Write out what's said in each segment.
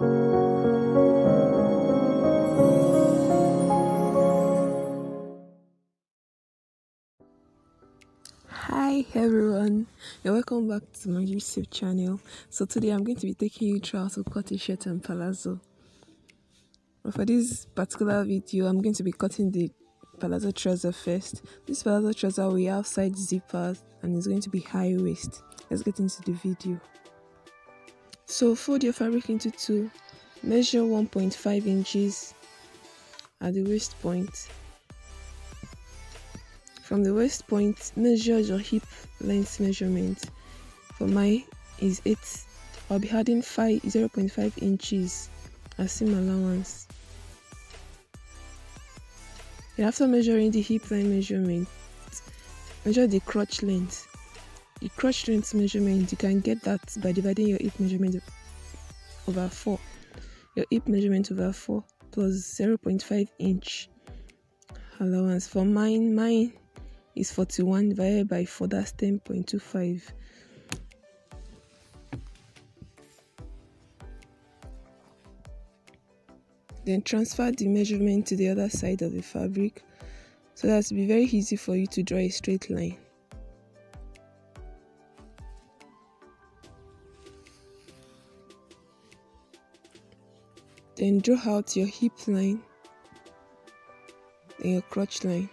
hi everyone. And welcome back to my youtube channel. So today i'm going to be taking you through how to cut a shirt and palazzo. For this particular video i'm going to be cutting the palazzo trouser first. This palazzo trouser we have side zippers and it's going to be high waist. Let's get into the video so fold your fabric into two measure 1.5 inches at the waist point from the waist point, measure your hip length measurement. For mine is 8. I'll be adding 5 0.5 inches as seam allowance. And after measuring the hip line measurement, measure the crotch length. The crotch length measurement, you can get that by dividing your hip measurement over 4. Your hip measurement over 4 plus 0.5 inch allowance. For mine, mine is 41 divided by 4 that's 10.25 then transfer the measurement to the other side of the fabric so that it'll be very easy for you to draw a straight line then draw out your hip line and your crotch line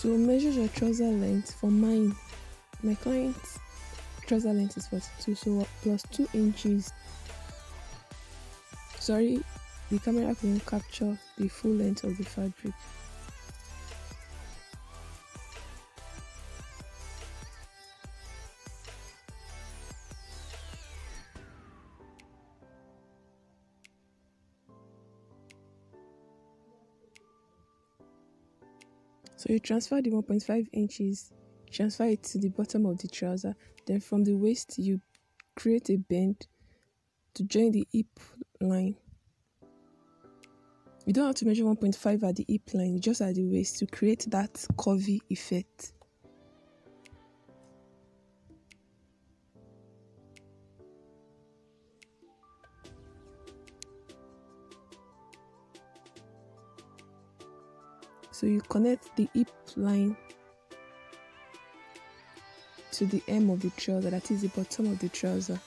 So measure your trouser length for mine. My client's trouser length is 42, so plus 2 inches. Sorry, the camera couldn't capture the full length of the fabric. So you transfer the 1.5 inches, transfer it to the bottom of the trouser. Then from the waist, you create a bend to join the hip line. You don't have to measure 1.5 at the hip line, just at the waist to create that curvy effect. So you connect the hip line to the hem of the trouser, that is the bottom of the trouser.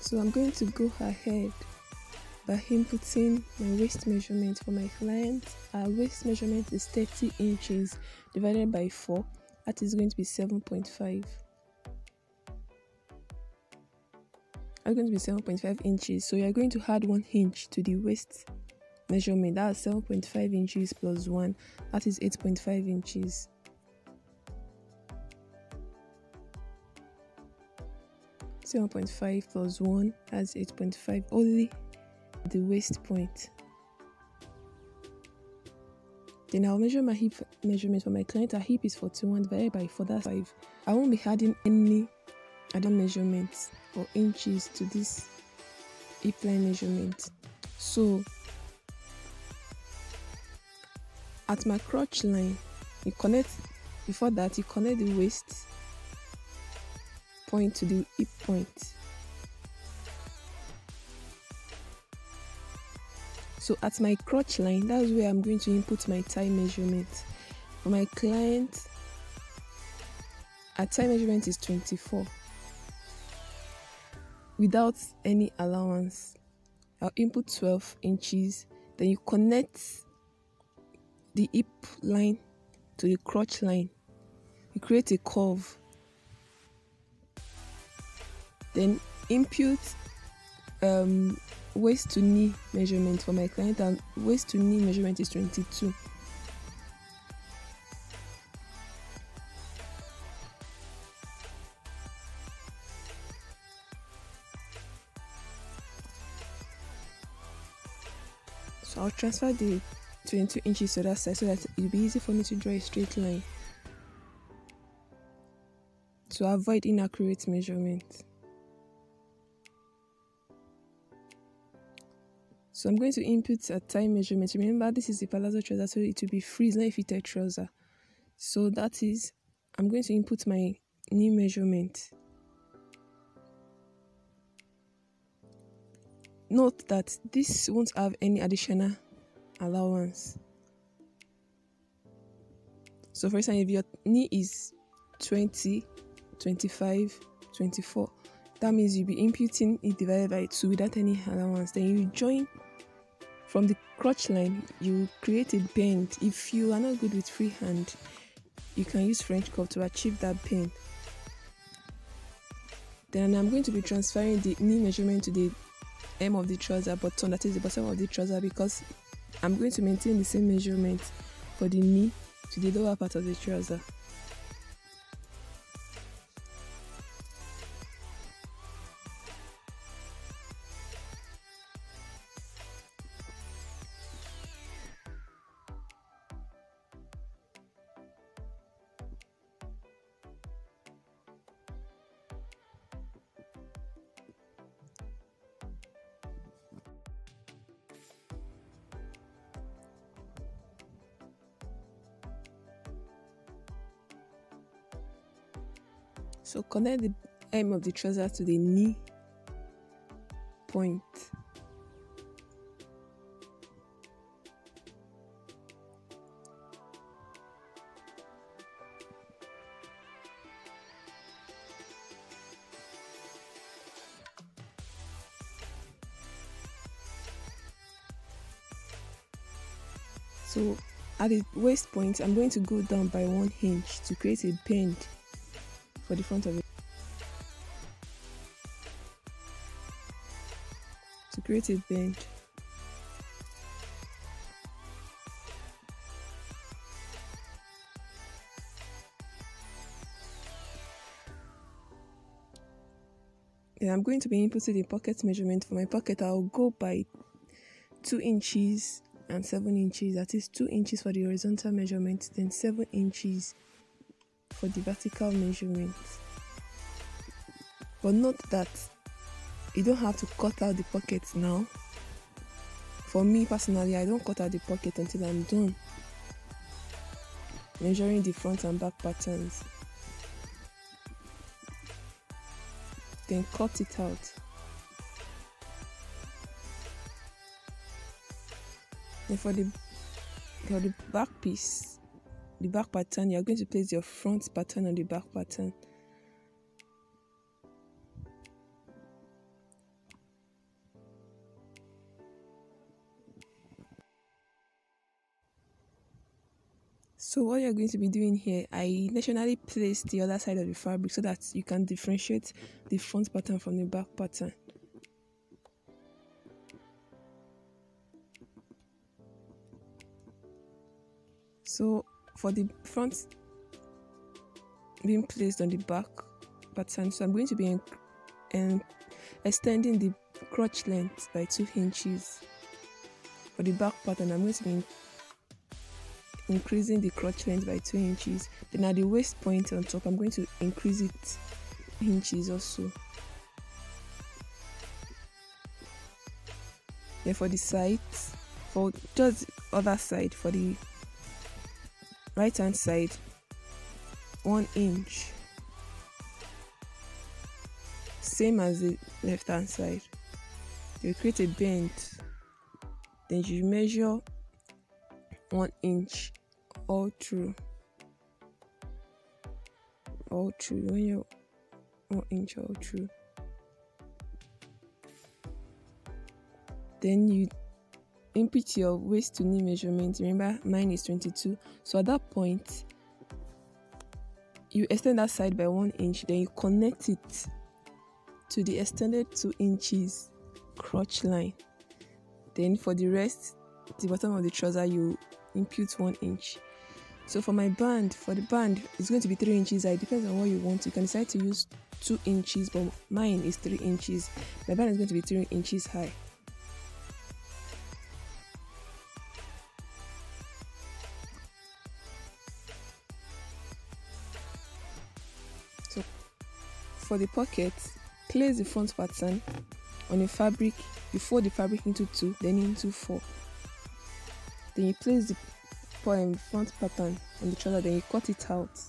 So I'm going to go ahead by inputting my waist measurement for my client. Our waist measurement is 30 inches divided by 4, that is going to be 7.5. That's going to be 7.5 inches. So you're going to add 1 inch to the waist measurement. That's 7.5 inches plus 1, that is 8.5 inches. Seven point five plus one that's eight point five only the waist point. Then I'll measure my hip measurement for my client. Her hip is 41 divided by 4, that's 5. I won't be adding any other measurements or inches to this hip line measurement. So at my crotch line, you connect before that you connect the waist point to the hip point. So at my crotch line, that's where I'm going to input my thigh measurement. For my client, our thigh measurement is 24 without any allowance i'll input 12 inches then you connect the hip line to the crotch line. You create a curve. Then impute um, waist to knee measurement for my client and waist to knee measurement is 22 so I'll transfer the 22 inches to that side so that it'll be easy for me to draw a straight line to avoid inaccurate measurement. So I'm going to input a time measurement. Remember, this is the palazzo trouser, so it will be free, it's not a fitted trouser. So that is, I'm going to input my knee measurement. Note that this won't have any additional allowance. So for example, if your knee is 20, 25, 24, that means you'll be imputing it divided by 2 without any allowance. Then you join from the crotch line, you create a bend. If you are not good with freehand, you can use French curve to achieve that bend. Then I'm going to be transferring the knee measurement to the hem of the trouser button, that is the bottom of the trouser, because I'm going to maintain the same measurement for the knee to the lower part of the trouser. So connect the hem of the trouser to the knee point. So at the waist point, I'm going to go down by one inch to create a bend for the front of it. To create a bend. Then I'm going to be inputting the pocket measurement for my pocket. I'll go by 2 inches and 7 inches. That is 2 inches for the horizontal measurement, then 7 inches for the vertical measurement. But note that you don't have to cut out the pockets now. For me personally, I don't cut out the pocket until I'm done measuring the front and back patterns. Then cut it out. Then for the for the back piece, the back pattern, you're going to place your front pattern on the back pattern. So what you're going to be doing here, I intentionally placed the other side of the fabric so that you can differentiate the front pattern from the back pattern. So for the front being placed on the back pattern, so I'm going to be en- en- extending the crotch length by 2 inches. For the back pattern, I'm going to be in- increasing the crotch length by 2 inches. Then at the waist point on top, I'm going to increase it inches also. Then for the sides, for just the other side, for the right hand side, 1 inch. Same as the left hand side. You create a bend, then you measure 1 inch all through all through when you're one inch all through then you input your waist to knee measurement. Remember mine is 22 so at that point you extend that side by one inch then you connect it to the extended two inches crotch line. Then for the rest the bottom of the trouser you impute one inch. So for my band for the band it's going to be three inches it depends on what you want. You can decide to use two inches but mine is three inches. My band is going to be three inches high for the pocket place the front pattern on a fabric you fold the fabric into two then into four. Then you place the poem front pattern on the trouser then you cut it out.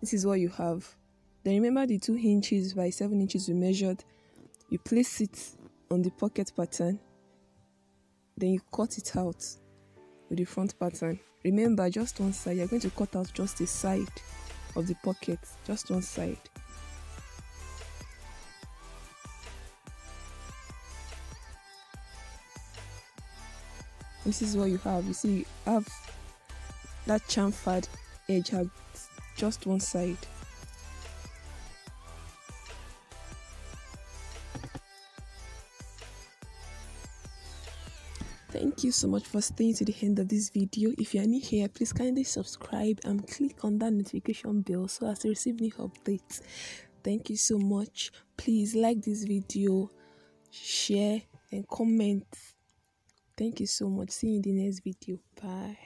This is what you have. Then remember the two inches by seven inches we measured. You place it on the pocket pattern. Then you cut it out with the front pattern. Remember just one side you're going to cut out just the side of the pocket just one side this is what you have you see you have that chamfered edge has just one side Thank you so much for staying to the end of this video. If you are new here, please kindly subscribe and click on that notification bell so as to receive new updates. Thank you so much. Please like this video, share and comment. Thank you so much. See you in the next video. Bye.